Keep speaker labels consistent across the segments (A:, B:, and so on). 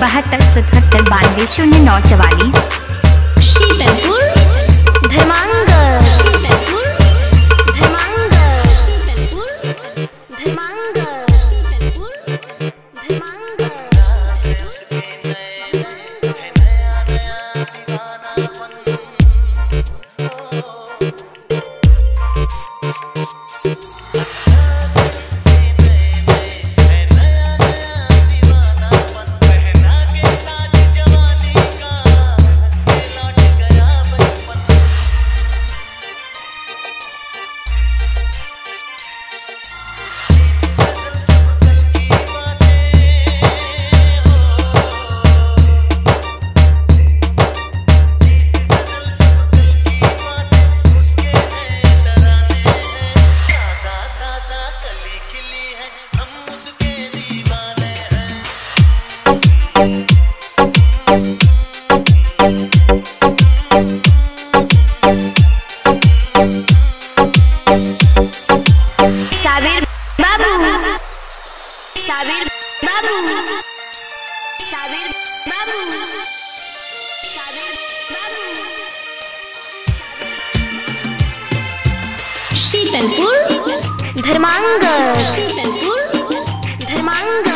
A: बहत्तर सतहत्तर बानवे शून्य नौ चवालीस।
B: शीतलपुर
A: धर्मांग साबिर बाबू साबिर बाबू साबिर बाबू
B: शीतलपुर
A: धर्मांग
B: शीतलपुर
A: धर्मांग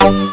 A: साबिर